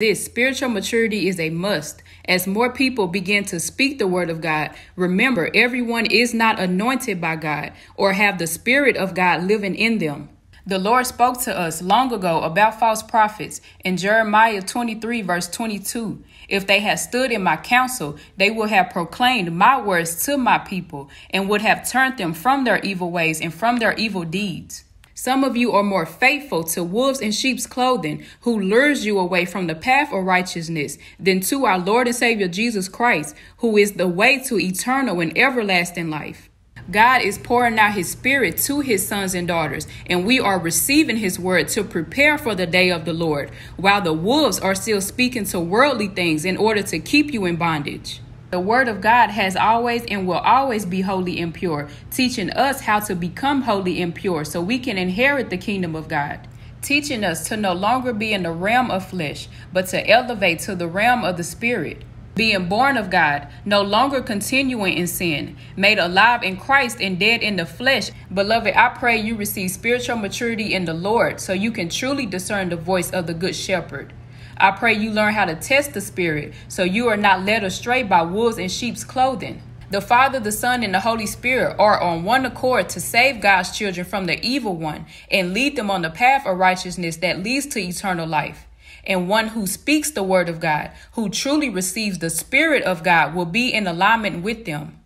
This spiritual maturity is a must. As more people begin to speak the word of God, remember everyone is not anointed by God or have the spirit of God living in them. The Lord spoke to us long ago about false prophets in Jeremiah 23, verse 22. If they had stood in my counsel, they would have proclaimed my words to my people and would have turned them from their evil ways and from their evil deeds. Some of you are more faithful to wolves in sheep's clothing, who lures you away from the path of righteousness, than to our Lord and Savior Jesus Christ, who is the way to eternal and everlasting life. God is pouring out his spirit to his sons and daughters, and we are receiving his word to prepare for the day of the Lord, while the wolves are still speaking to worldly things in order to keep you in bondage. The word of God has always and will always be holy and pure, teaching us how to become holy and pure so we can inherit the kingdom of God teaching us to no longer be in the realm of flesh, but to elevate to the realm of the spirit being born of God, no longer continuing in sin, made alive in Christ and dead in the flesh. Beloved, I pray you receive spiritual maturity in the Lord so you can truly discern the voice of the Good Shepherd. I pray you learn how to test the Spirit so you are not led astray by wolves in sheep's clothing. The Father, the Son, and the Holy Spirit are on one accord to save God's children from the evil one and lead them on the path of righteousness that leads to eternal life and one who speaks the word of God, who truly receives the Spirit of God, will be in alignment with them.